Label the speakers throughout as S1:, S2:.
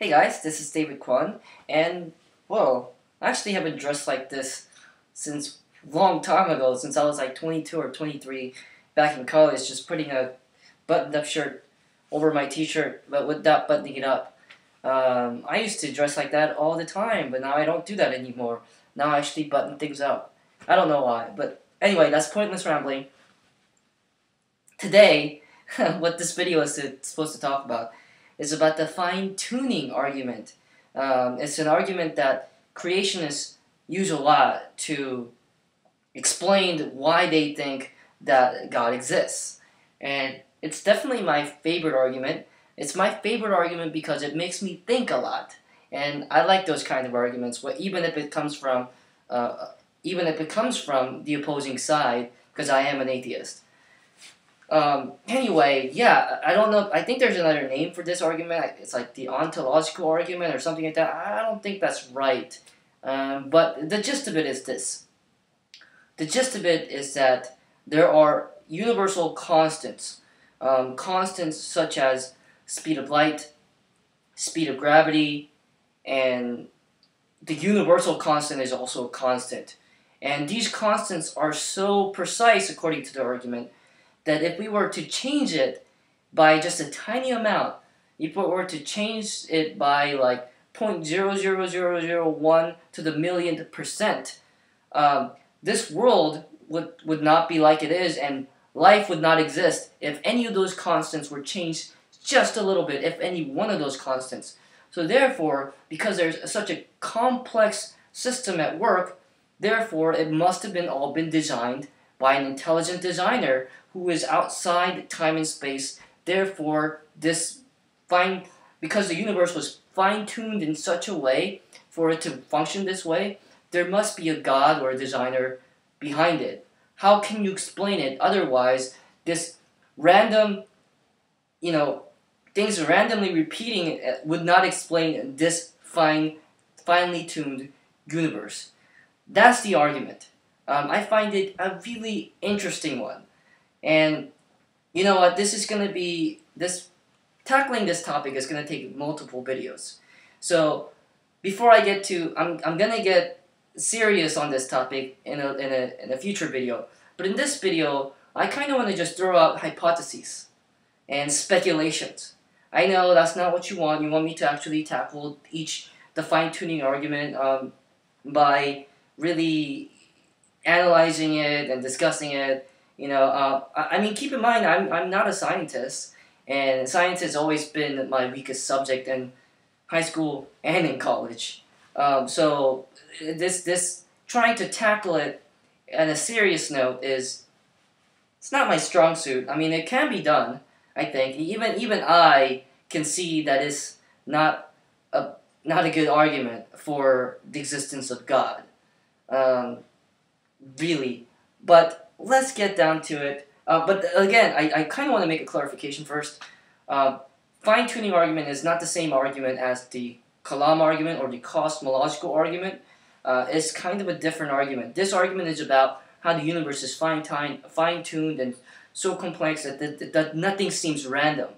S1: Hey guys, this is David Kwon, and well, I actually haven't dressed like this since long time ago, since I was like 22 or 23 back in college, just putting a buttoned-up shirt over my t-shirt, but without buttoning it up. Um, I used to dress like that all the time, but now I don't do that anymore. Now I actually button things up. I don't know why, but anyway, that's pointless rambling. Today, what this video is supposed to talk about is about the fine-tuning argument. Um, it's an argument that creationists use a lot to explain why they think that God exists. And it's definitely my favorite argument. It's my favorite argument because it makes me think a lot. And I like those kind of arguments, even if it comes from, uh, even if it comes from the opposing side, because I am an atheist. Um, anyway, yeah, I don't know. I think there's another name for this argument. It's like the ontological argument or something like that. I don't think that's right. Um, but the gist of it is this. The gist of it is that there are universal constants. Um, constants such as speed of light, speed of gravity, and the universal constant is also a constant. And these constants are so precise, according to the argument, that if we were to change it by just a tiny amount, if we were to change it by like 0.00001 to the millionth percent, um, this world would, would not be like it is and life would not exist if any of those constants were changed just a little bit, if any one of those constants. So therefore, because there's such a complex system at work, therefore it must have been all been designed by an intelligent designer who is outside time and space. Therefore, this fine because the universe was fine-tuned in such a way for it to function this way, there must be a god or a designer behind it. How can you explain it otherwise? This random, you know, things randomly repeating uh, would not explain this fine, finely tuned universe. That's the argument. Um, I find it a really interesting one. And you know what? This is going to be this tackling this topic is going to take multiple videos. So before I get to, I'm I'm going to get serious on this topic in a in a in a future video. But in this video, I kind of want to just throw out hypotheses and speculations. I know that's not what you want. You want me to actually tackle each the fine tuning argument um, by really analyzing it and discussing it. You know, uh, I, mean, keep in mind, I'm, I'm not a scientist, and science has always been my weakest subject in high school and in college. Um, so this this trying to tackle it on a serious note is it's not my strong suit. I mean, it can be done. I think even even I can see that it's not a not a good argument for the existence of God. Um, really. But let's get down to it. Uh, but again, I, I kind of want to make a clarification first. Uh, fine-tuning argument is not the same argument as the Kalam argument or the cosmological argument. Uh, it's kind of a different argument. This argument is about how the universe is fine-tuned fine and so complex that, that, that nothing seems random.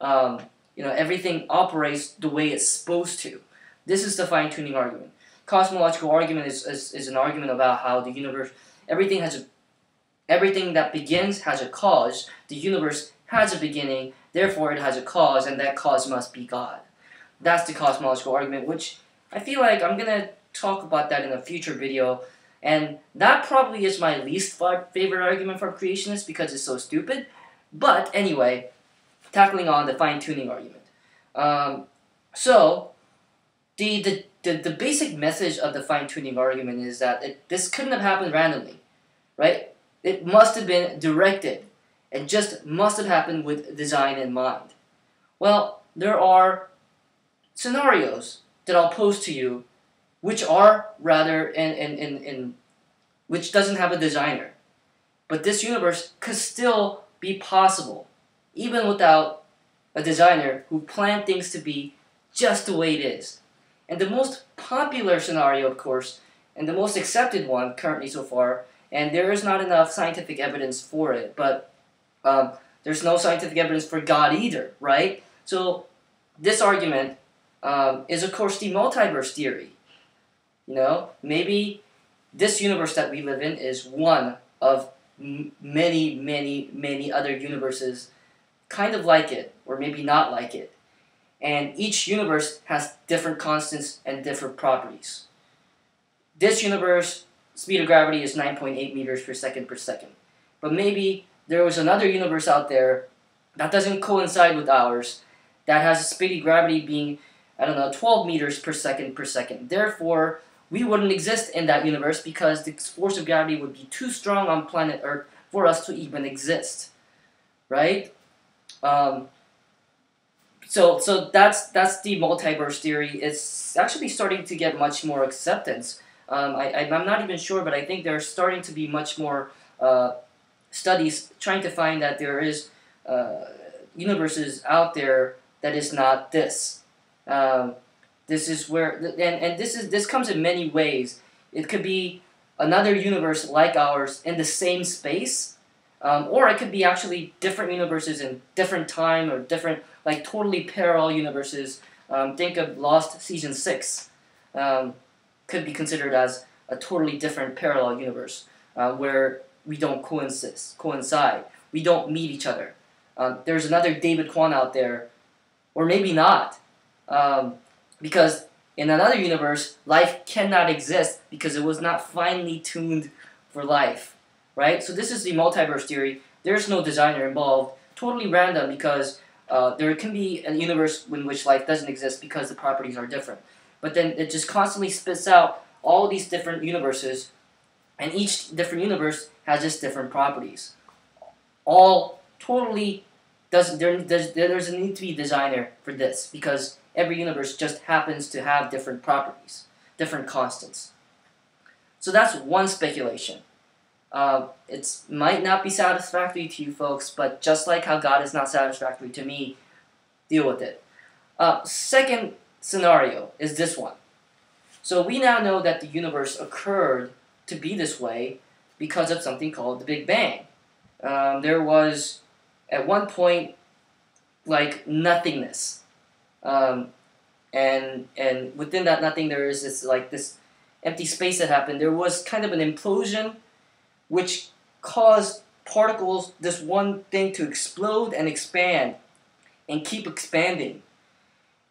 S1: Um, you know, everything operates the way it's supposed to. This is the fine-tuning argument cosmological argument is, is, is an argument about how the universe, everything has a, everything that begins has a cause. The universe has a beginning, therefore it has a cause, and that cause must be God. That's the cosmological argument, which I feel like I'm gonna talk about that in a future video. And that probably is my least favorite argument for creationists because it's so stupid. But anyway, tackling on the fine-tuning argument. Um, so, the, the the, the basic message of the fine-tuning argument is that it, this couldn't have happened randomly, right? It must have been directed. It just must have happened with design in mind. Well, there are scenarios that I'll pose to you which are rather in, in, in, in which doesn't have a designer. But this universe could still be possible, even without a designer who planned things to be just the way it is. And the most popular scenario, of course, and the most accepted one currently so far, and there is not enough scientific evidence for it, but um, there's no scientific evidence for God either, right? So this argument um, is of course the multiverse theory. You know, maybe this universe that we live in is one of many, many, many other universes kind of like it, or maybe not like it. And each universe has different constants and different properties. This universe, speed of gravity is 9.8 meters per second per second. But maybe there was another universe out there that doesn't coincide with ours that has a speed of gravity being, I don't know, 12 meters per second per second. Therefore, we wouldn't exist in that universe because the force of gravity would be too strong on planet Earth for us to even exist. Right? Um, so so that's that's the multiverse theory. It's actually starting to get much more acceptance. Um, I, I'm not even sure, but I think there's starting to be much more uh, studies trying to find that there is uh, universes out there that is not this. Um, this is where and, and this is this comes in many ways. It could be another universe like ours in the same space, um, or it could be actually different universes in different time or different like totally parallel universes. Um, think of Lost season six. Um, could be considered as a totally different parallel universe uh, where we don't coincide. Coincide. We don't meet each other. Um, there's another David Kwon out there, or maybe not, um, because in another universe, life cannot exist because it was not finely tuned for life, right? So this is the multiverse theory. There's no designer involved. Totally random because uh, there can be a universe in which life doesn't exist because the properties are different. But then it just constantly spits out all these different universes, and each different universe has just different properties. All totally doesn't there, there's, there doesn't need to be a designer for this because every universe just happens to have different properties, different constants. So that's one speculation. Uh, it might not be satisfactory to you folks, but just like how God is not satisfactory to me, deal with it. Uh, second scenario is this one. So we now know that the universe occurred to be this way because of something called the Big Bang. Um, there was, at one point, like nothingness. Um, and and within that nothing there is this like this empty space that happened. There was kind of an implosion which caused particles, this one thing, to explode and expand and keep expanding.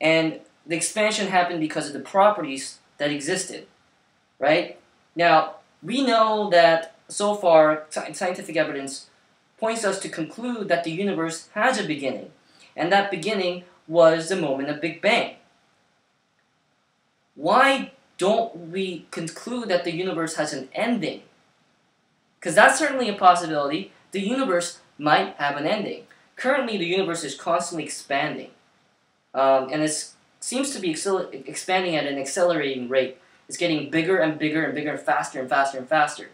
S1: And the expansion happened because of the properties that existed, right? Now, we know that so far, scientific evidence points us to conclude that the universe has a beginning, and that beginning was the moment of Big Bang. Why don't we conclude that the universe has an ending? Because that's certainly a possibility. The universe might have an ending. Currently, the universe is constantly expanding. Um, and it seems to be expanding at an accelerating rate. It's getting bigger and bigger and bigger and faster and faster and faster.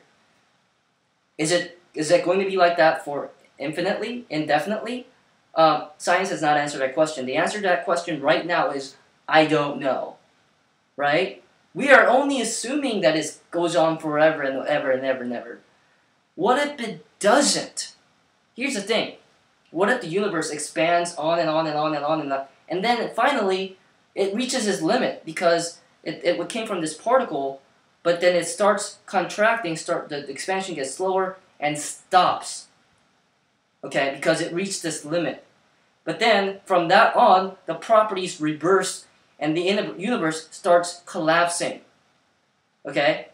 S1: Is it is it going to be like that for infinitely, indefinitely? Um, science has not answered that question. The answer to that question right now is I don't know. Right? We are only assuming that it goes on forever and ever and ever and ever. What if it doesn't? Here's the thing. What if the universe expands on and on and on and on and on, and then finally it reaches its limit because it, it came from this particle, but then it starts contracting, start the expansion gets slower and stops. Okay, because it reached this limit. But then from that on, the properties reverse and the universe starts collapsing. Okay?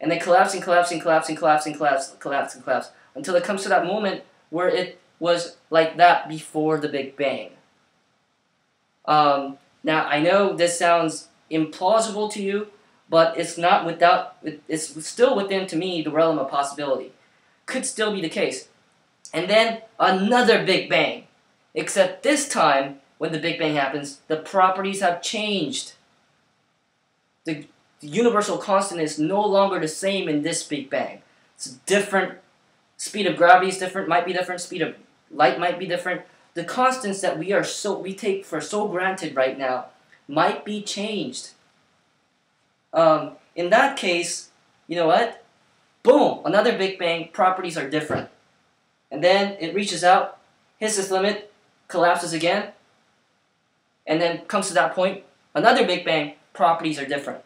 S1: And then collapsing, collapsing, collapsing, collapsing, collapse, and collapse until it comes to that moment where it was like that before the Big Bang. Um, now I know this sounds implausible to you, but it's not without. It's still within to me the realm of possibility. Could still be the case. And then another Big Bang, except this time when the Big Bang happens, the properties have changed. The the universal constant is no longer the same in this Big Bang. It's different. Speed of gravity is different, might be different. Speed of light might be different. The constants that we are so we take for so granted right now might be changed. Um, in that case, you know what? Boom! Another Big Bang. Properties are different, and then it reaches out, hits its limit, collapses again, and then comes to that point another Big Bang, properties are different.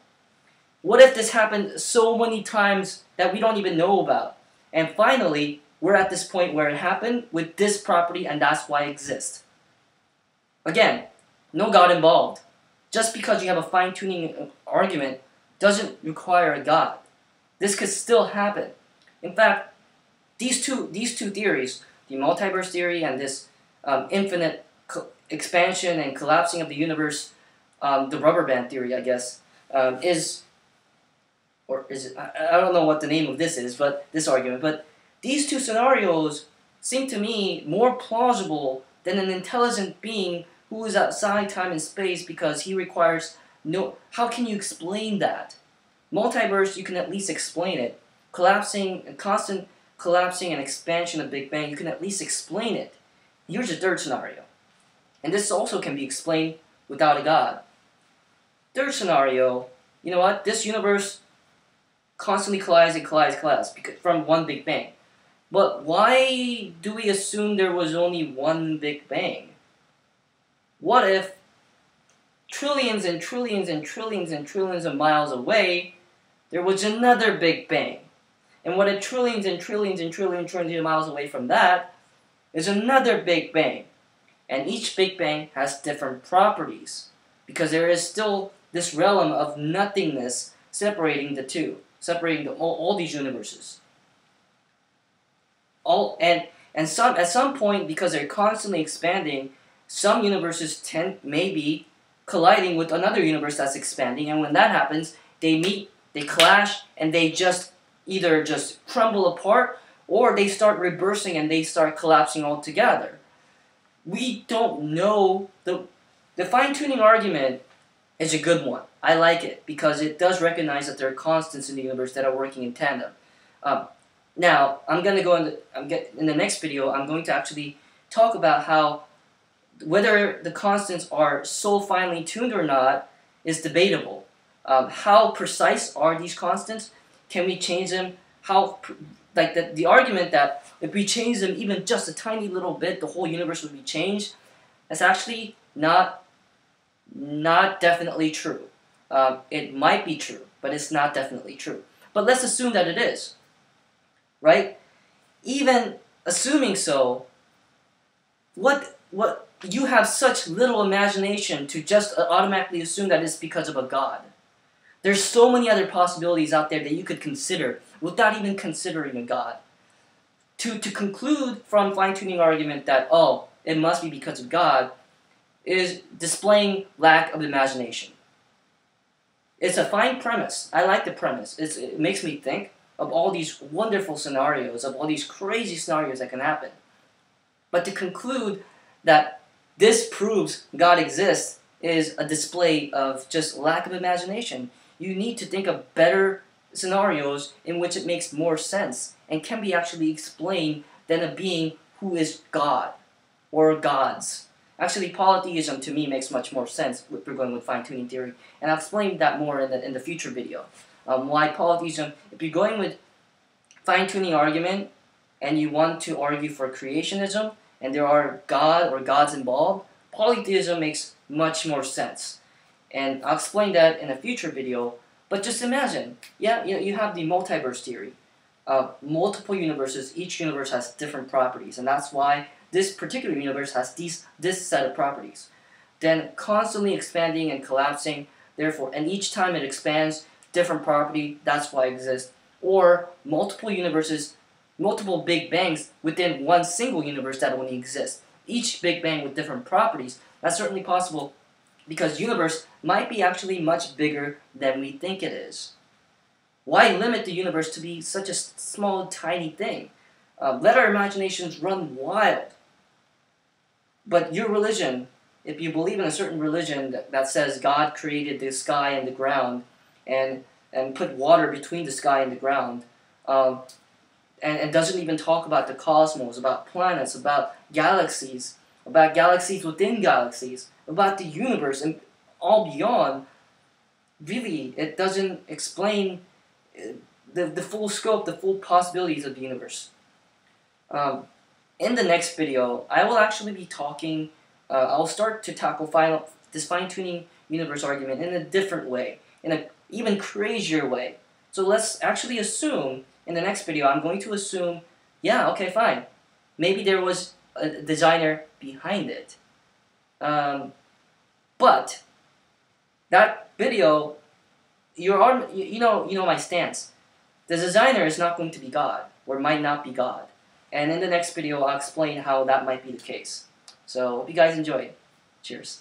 S1: What if this happened so many times that we don't even know about? And finally, we're at this point where it happened with this property and that's why it exists. Again, no God involved. Just because you have a fine-tuning argument doesn't require a God. This could still happen. In fact, these two, these two theories, the multiverse theory and this um, infinite expansion and collapsing of the universe, um, the rubber band theory, I guess, um, is, or is it, I, I don't know what the name of this is, but this argument, but these two scenarios seem to me more plausible than an intelligent being who is outside time and space because he requires no. How can you explain that? Multiverse, you can at least explain it. Collapsing, constant collapsing and expansion of Big Bang, you can at least explain it. Here's a third scenario. And this also can be explained without a God. Third scenario, you know what? This universe constantly collides and collides, collides from one Big Bang. But why do we assume there was only one Big Bang? What if trillions and trillions and trillions and trillions of miles away, there was another Big Bang? And what if trillions and trillions and trillions and trillions of miles away from that is another Big Bang? And each Big Bang has different properties because there is still this realm of nothingness separating the two, separating the, all, all these universes. All and and some at some point because they're constantly expanding, some universes tend maybe colliding with another universe that's expanding, and when that happens, they meet, they clash, and they just either just crumble apart or they start reversing and they start collapsing altogether. We don't know the the fine-tuning argument is a good one. I like it because it does recognize that there are constants in the universe that are working in tandem. Um, now, I'm gonna go in the, I'm get, in the next video. I'm going to actually talk about how whether the constants are so finely tuned or not is debatable. Um, how precise are these constants? Can we change them? How, like the, the argument that if we change them even just a tiny little bit, the whole universe would be changed, that's actually not, not definitely true. Um, it might be true, but it's not definitely true. But let's assume that it is, right? Even assuming so, what, what you have such little imagination to just automatically assume that it's because of a God. There's so many other possibilities out there that you could consider without even considering a God. To, to conclude from fine-tuning argument that, oh, it must be because of God, is displaying lack of imagination. It's a fine premise. I like the premise. It's, it makes me think of all these wonderful scenarios, of all these crazy scenarios that can happen. But to conclude that this proves God exists is a display of just lack of imagination. You need to think of better scenarios in which it makes more sense and can be actually explained than a being who is God or gods. Actually, polytheism to me makes much more sense if we're going with fine-tuning theory, and I'll explain that more in the, in the future video. Um, why polytheism, if you're going with fine-tuning argument and you want to argue for creationism, and there are God or gods involved, polytheism makes much more sense. And I'll explain that in a future video. But just imagine, yeah, you, know, you have the multiverse theory. Uh, multiple universes, each universe has different properties, and that's why this particular universe has these, this set of properties. Then constantly expanding and collapsing, therefore, and each time it expands, different property, that's why it exists. Or multiple universes multiple Big Bangs within one single universe that only exists. Each Big Bang with different properties. That's certainly possible because universe might be actually much bigger than we think it is. Why limit the universe to be such a small, tiny thing? Uh, let our imaginations run wild. But your religion, if you believe in a certain religion that, that says God created the sky and the ground and, and put water between the sky and the ground, um, and, and doesn't even talk about the cosmos, about planets, about galaxies, about galaxies within galaxies, about the universe and all beyond, really, it doesn't explain uh, the, the full scope, the full possibilities of the universe. Um, in the next video, I will actually be talking, uh, I'll start to tackle final, this fine-tuning universe argument in a different way, in an even crazier way. So let's actually assume in the next video, I'm going to assume, yeah, okay, fine. Maybe there was a designer behind it. Um, but that video, you're on, you know, you know my stance. The designer is not going to be God, or might not be God. And in the next video, I'll explain how that might be the case. So, hope you guys enjoyed. Cheers.